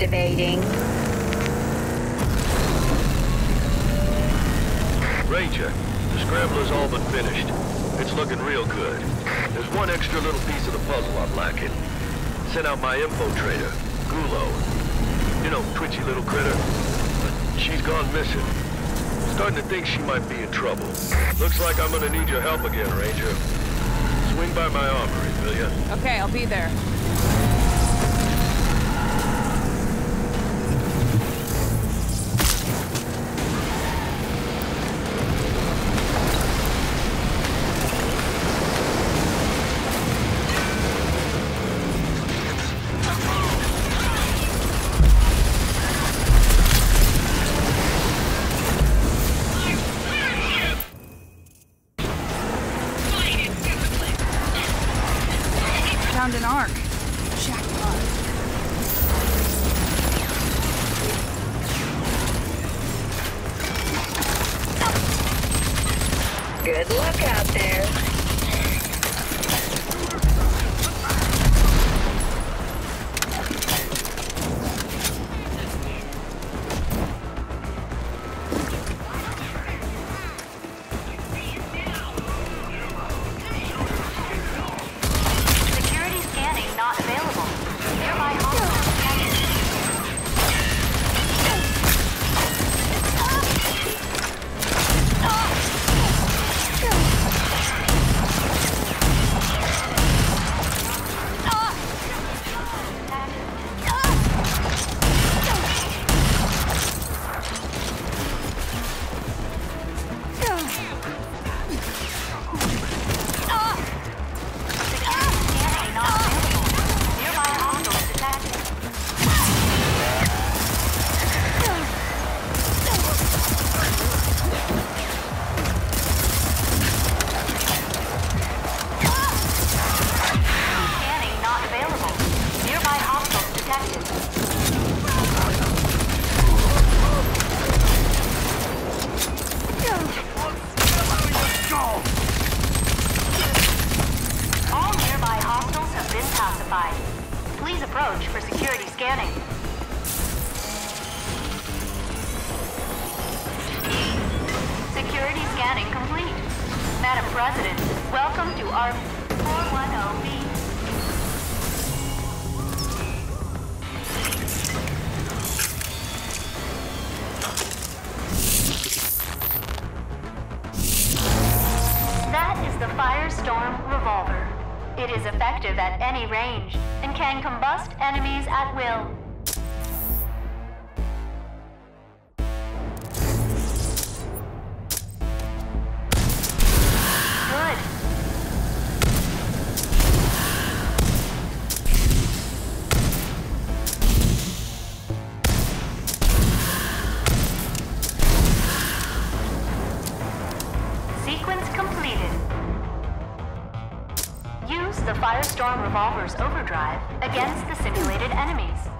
Activating. Ranger, the scrambler's all but finished. It's looking real good. There's one extra little piece of the puzzle I'm lacking. Sent out my info trader, Gulo. You know, twitchy little critter. But she's gone missing. Starting to think she might be in trouble. Looks like I'm gonna need your help again, Ranger. Swing by my armory, will ya? Okay, I'll be there. Good luck Firestorm Revolver's overdrive against the simulated enemies.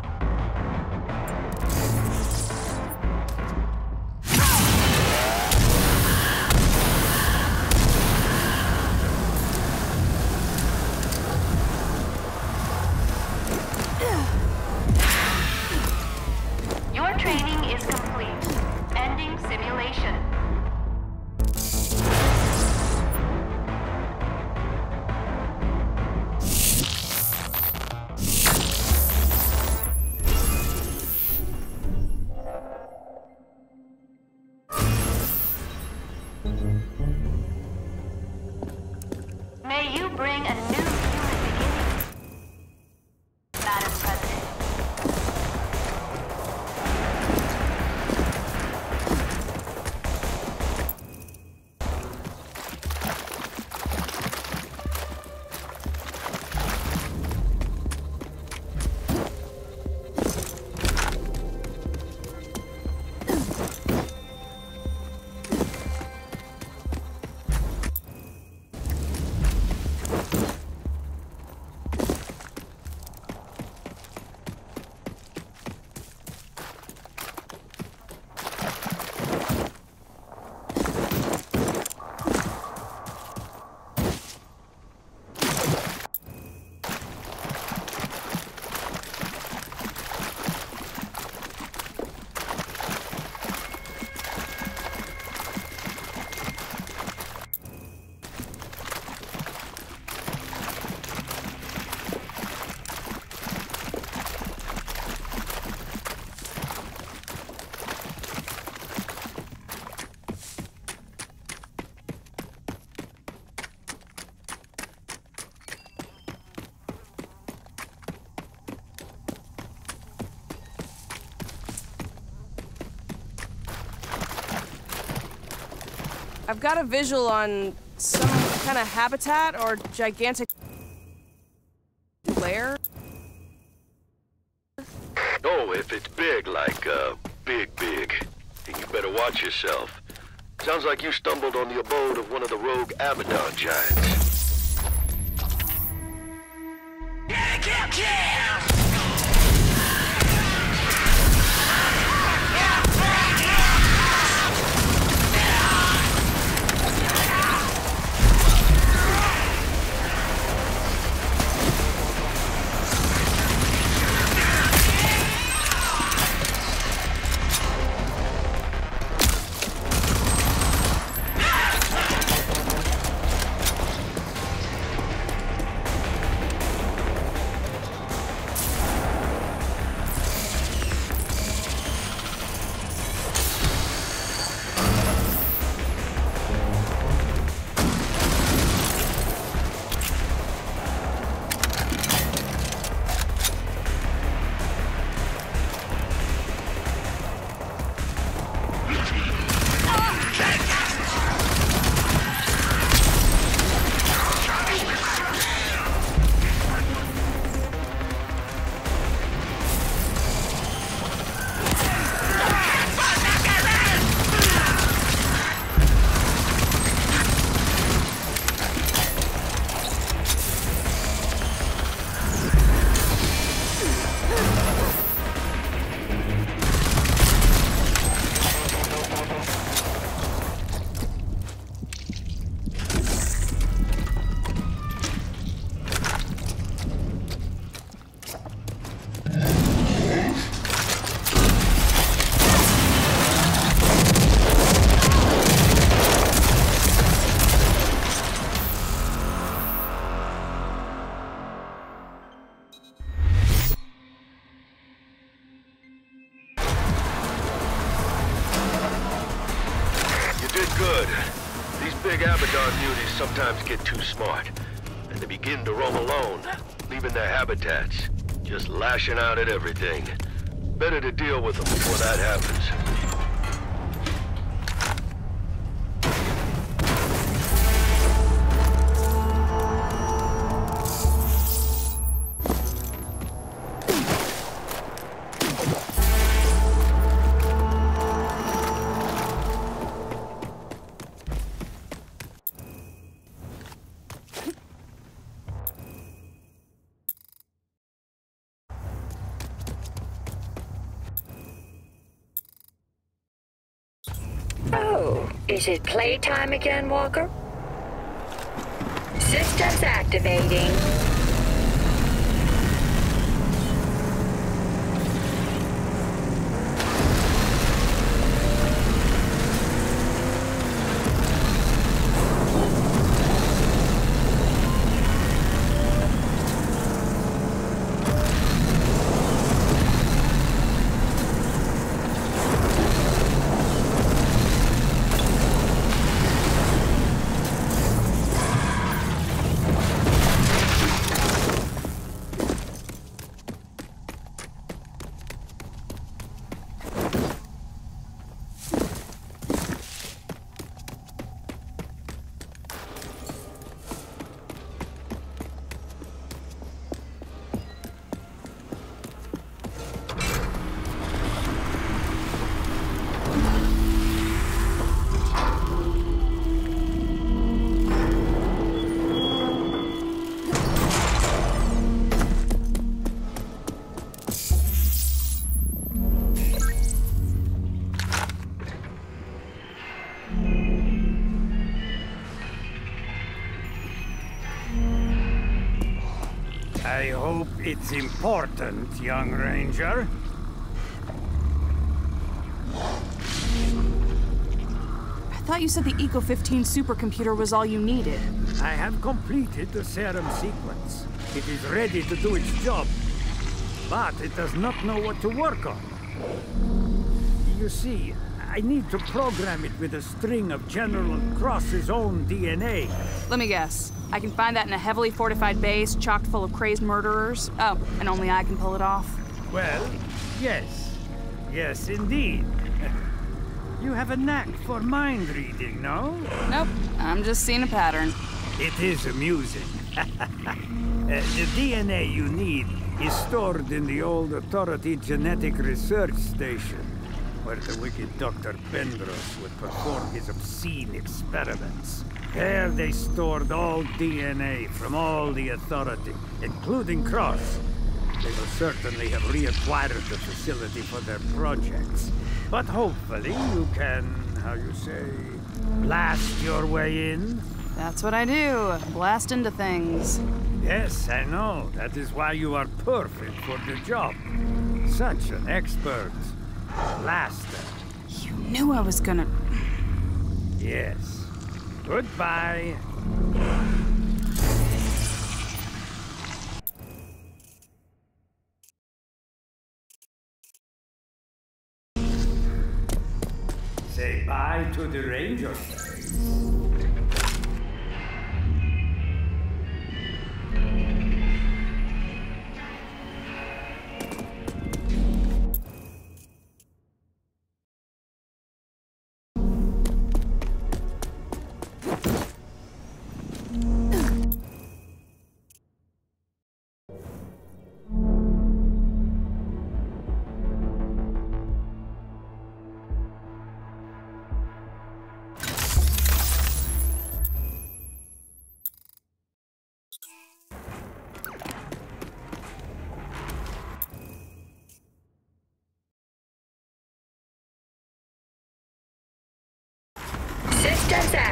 I've got a visual on some kind of habitat or gigantic lair. Oh, if it's big, like, uh, big, big, then you better watch yourself. Sounds like you stumbled on the abode of one of the rogue Abaddon giants. Good. These big Abaddon muties sometimes get too smart, and they begin to roam alone, leaving their habitats, just lashing out at everything. Better to deal with them before that happens. Is it playtime again, Walker? Systems activating. It's important, young ranger. I thought you said the Eco 15 supercomputer was all you needed. I have completed the serum sequence. It is ready to do its job. But it does not know what to work on. You see, I need to program it with a string of General Cross's own DNA. Let me guess. I can find that in a heavily fortified base chocked full of crazed murderers. Oh, and only I can pull it off. Well, yes. Yes, indeed. You have a knack for mind reading, no? Nope, I'm just seeing a pattern. It is amusing. Uh, the DNA you need is stored in the old Authority Genetic Research Station, where the wicked Dr. Bendros would perform his obscene experiments. There they stored all DNA from all the Authority, including Cross. They will certainly have reacquired the facility for their projects. But hopefully you can, how you say, blast your way in? That's what I do. Blast into things. Yes, I know. That is why you are perfect for the job. Such an expert. Blaster. You knew I was gonna. Yes. Goodbye. Say bye to the ranger.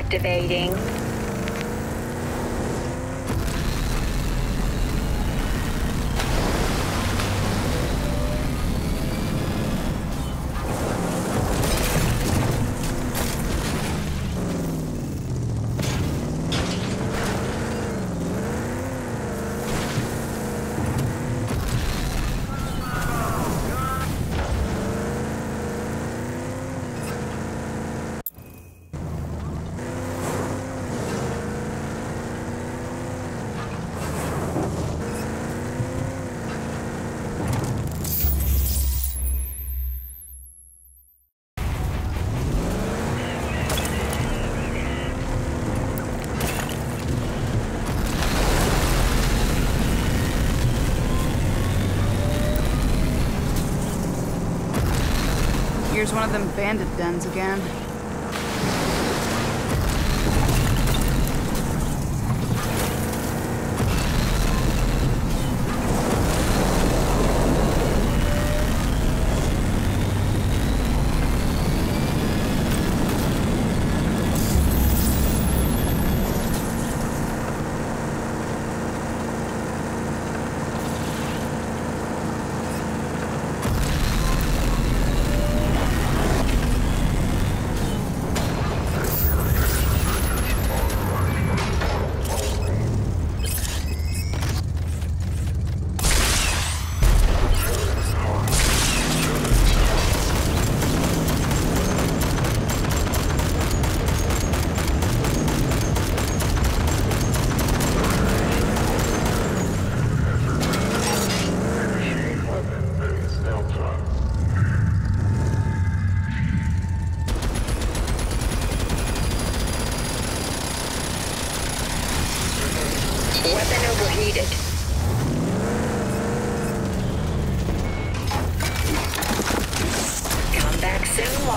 Activating. Dens again.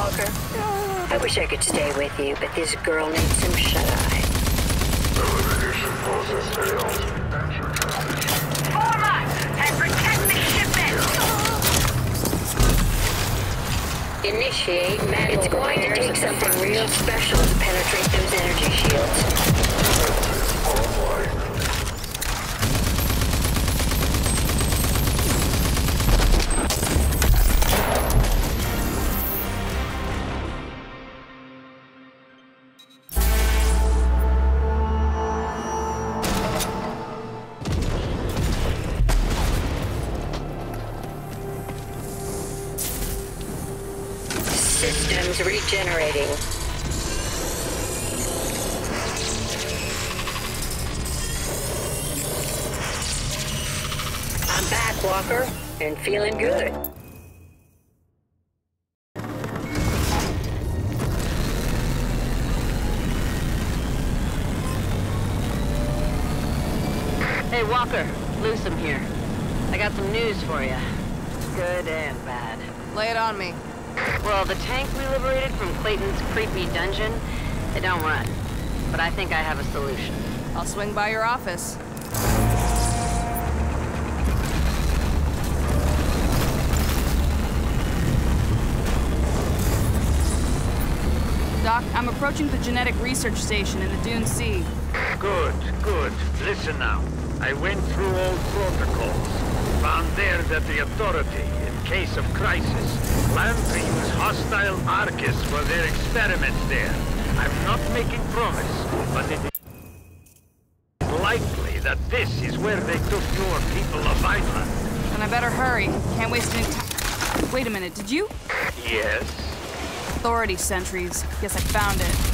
Walker. I wish I could stay with you, but this girl needs some shut-eye. Form up and protect the shipment! Initiate manual It's going to take something real special to penetrate those energy shields. Walker, Loosum here. I got some news for you. Good and bad. Lay it on me. Well, the tank we liberated from Clayton's creepy dungeon, they don't run. But I think I have a solution. I'll swing by your office. Doc, I'm approaching the genetic research station in the Dune Sea. Good, good. Listen now. I went through all protocols. Found there that the Authority, in case of crisis, plan to use hostile Arcus for their experiments there. I'm not making promise, but it is likely that this is where they took your people of Vineland. And I better hurry. Can't waste any time. Wait a minute, did you? Yes? Authority sentries. Guess I found it.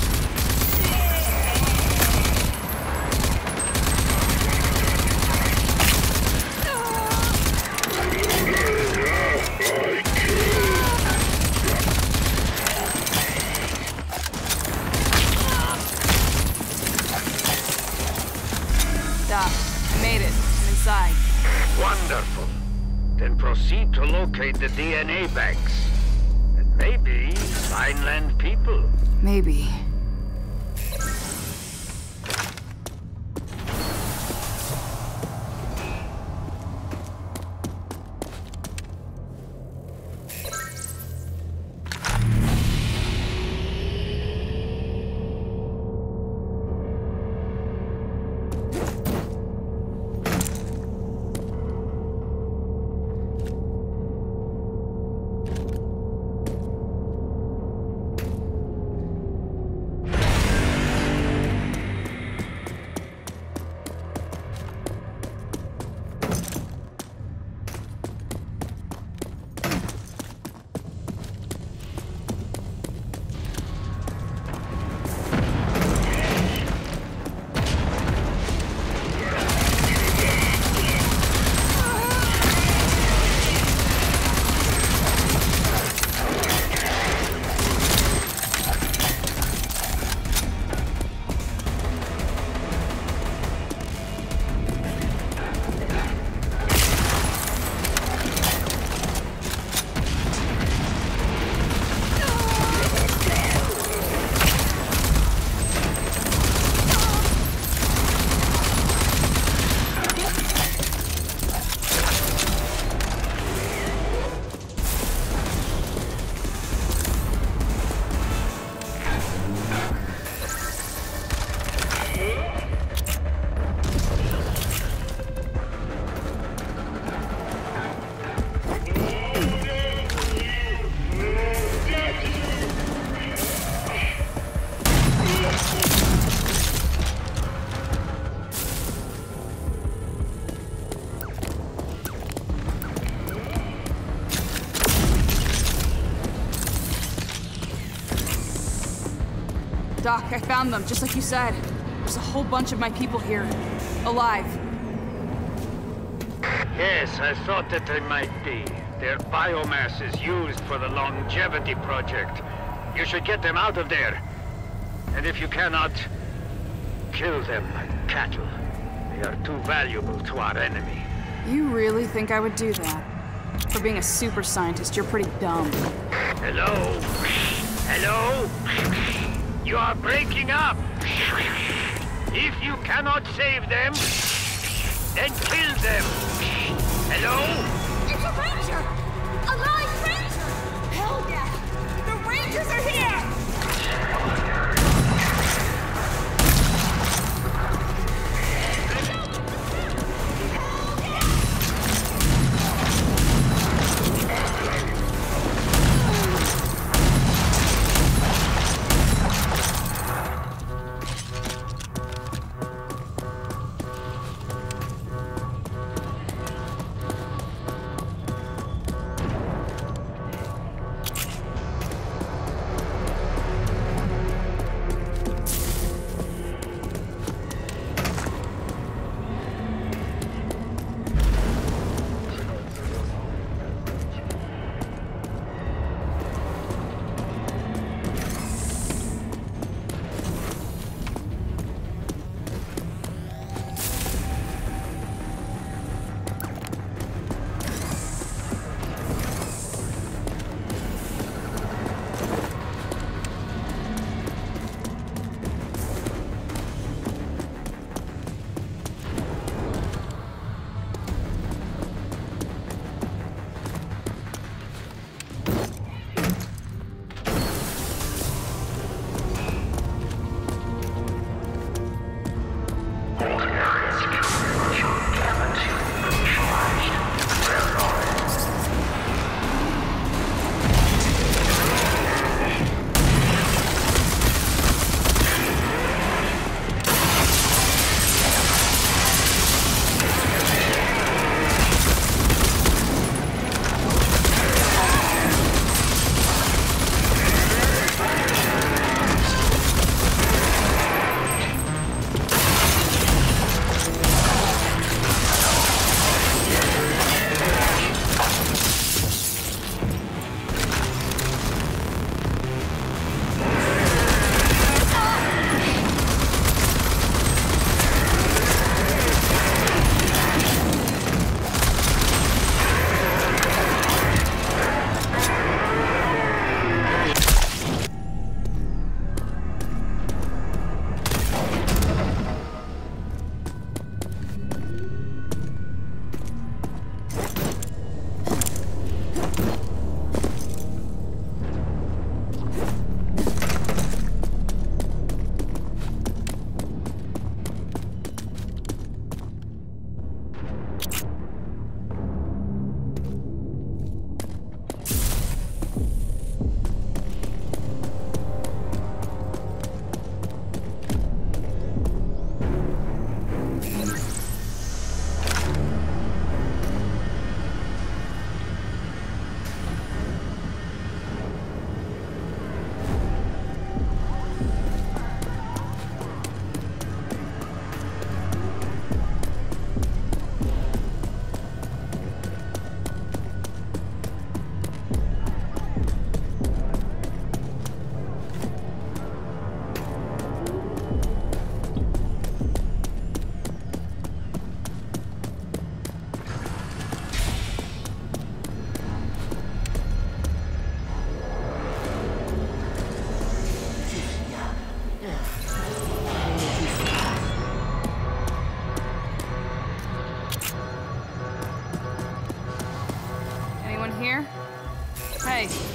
Proceed to locate the DNA banks. And maybe Vineland people. Maybe. Doc, I found them, just like you said. There's a whole bunch of my people here. Alive. Yes, I thought that they might be. Their biomass is used for the longevity project. You should get them out of there. And if you cannot, kill them like cattle. They are too valuable to our enemy. You really think I would do that? For being a super scientist, you're pretty dumb. Hello? Hello? You are breaking up. If you cannot save them, then kill them. Hello? It's a ranger! A live ranger! Hell yeah! The rangers are here!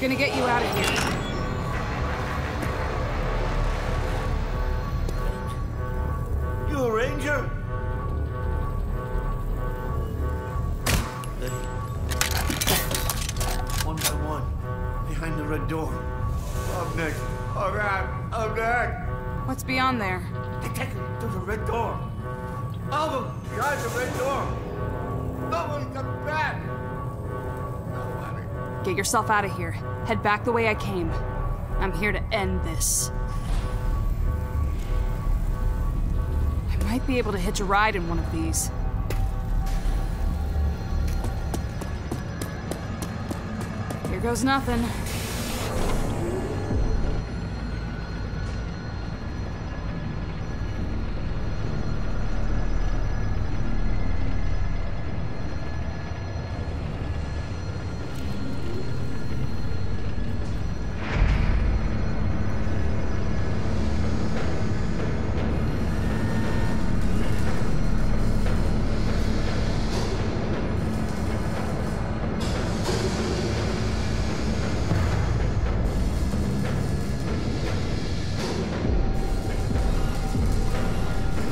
Gonna get you out of here. You a ranger? Hey. One by one, behind the red door. I'm next. I'm next. I'm next. What's beyond there? They take through the red door. All of them behind the red door. Comes back. Get yourself out of here. Head back the way I came. I'm here to end this. I might be able to hitch a ride in one of these. Here goes nothing.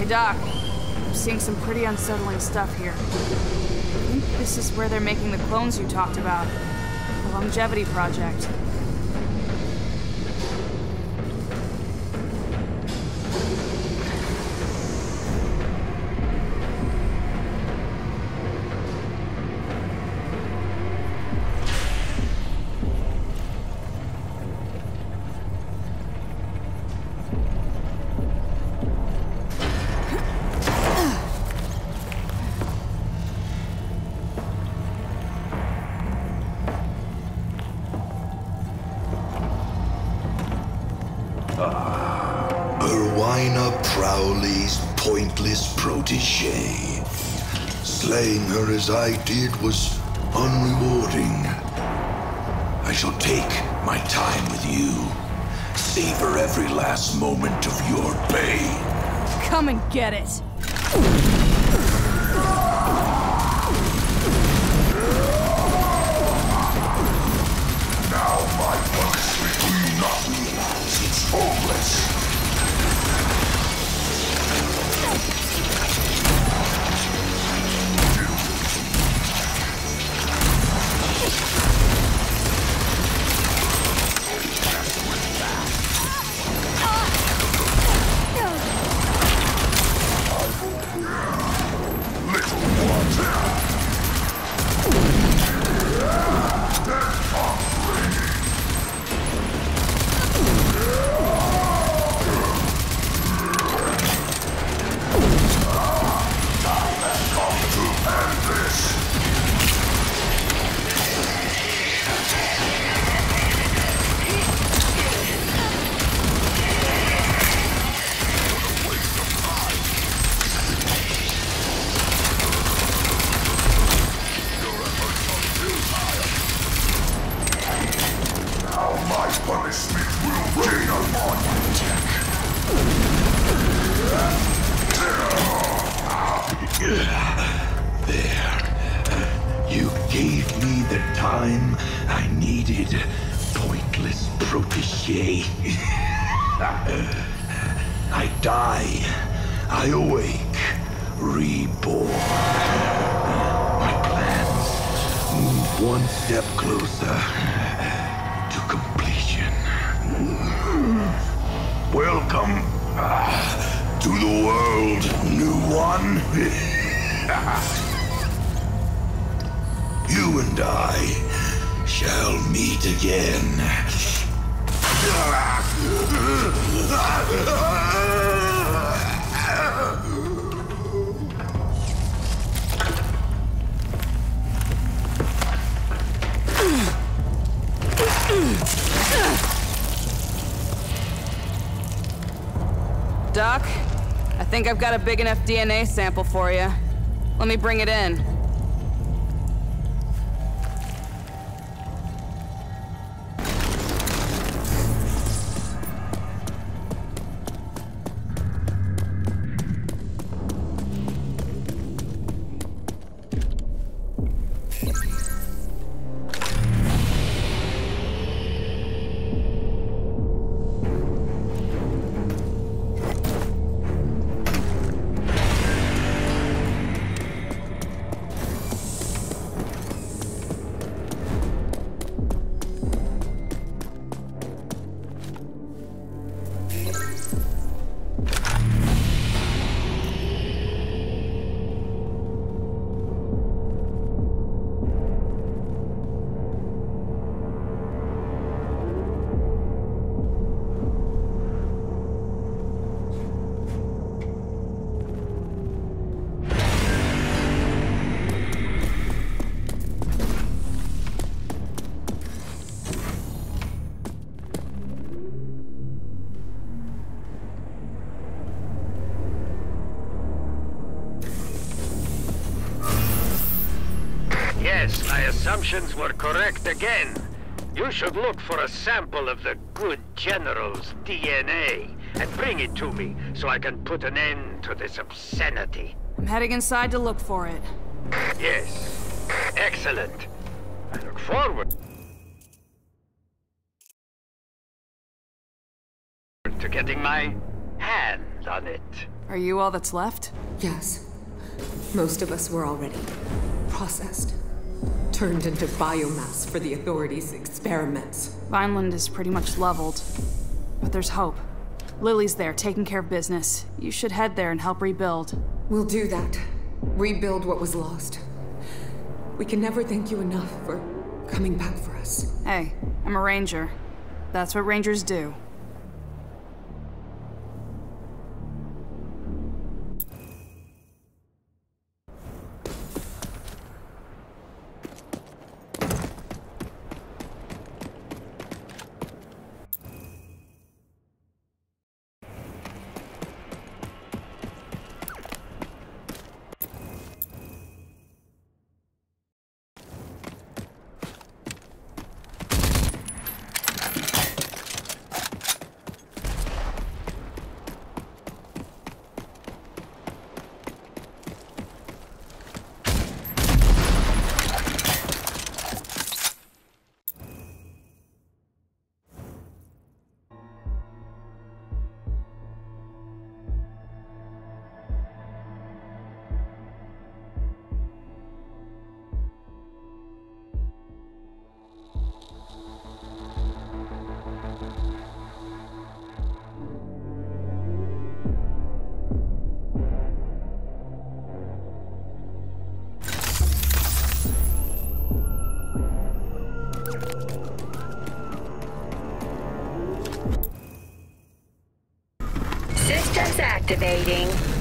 Hey, Doc. I'm seeing some pretty unsettling stuff here. I think this is where they're making the clones you talked about. The Longevity Project. Time with you. Savor every last moment of your pain. Come and get it! Now my punishment will not It's hopeless. Doc, I think I've got a big enough DNA sample for you. Let me bring it in. Assumptions were correct again. You should look for a sample of the good general's DNA and bring it to me so I can put an end to this obscenity. I'm heading inside to look for it. Yes. Excellent. I look forward to getting my hands on it. Are you all that's left? Yes. Most of us were already processed. Turned into biomass for the authorities' experiments. Vineland is pretty much leveled. But there's hope. Lily's there, taking care of business. You should head there and help rebuild. We'll do that. Rebuild what was lost. We can never thank you enough for coming back for us. Hey, I'm a ranger. That's what rangers do. Activating.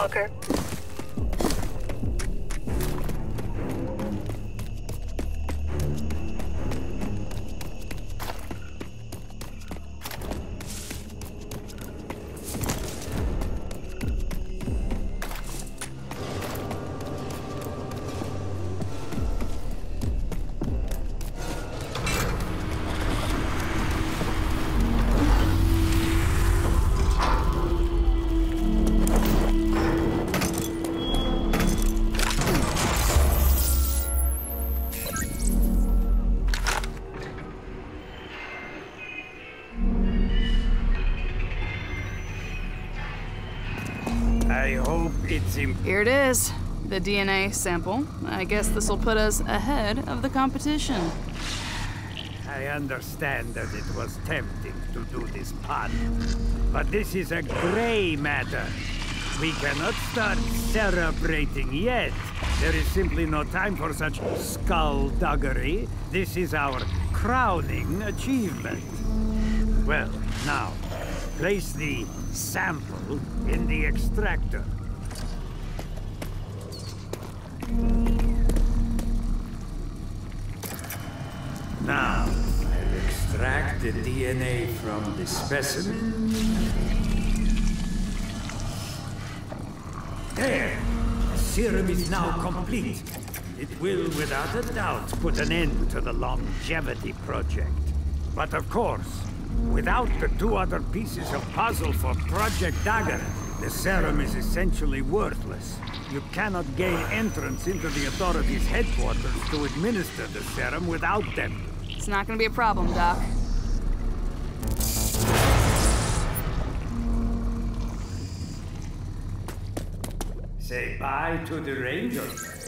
Walker. Here it is. The DNA sample. I guess this'll put us ahead of the competition. I understand that it was tempting to do this pun, but this is a gray matter. We cannot start celebrating yet. There is simply no time for such skullduggery. This is our crowning achievement. Well, now, place the sample in the extractor. Now, I'll extract the DNA from the specimen. There! The serum is now complete. It will, without a doubt, put an end to the longevity project. But of course, without the two other pieces of puzzle for Project Dagger, the serum is essentially worthless. You cannot gain entrance into the authorities' headquarters to administer the serum without them. It's not gonna be a problem, Doc. Say bye to the Ranger, Meg.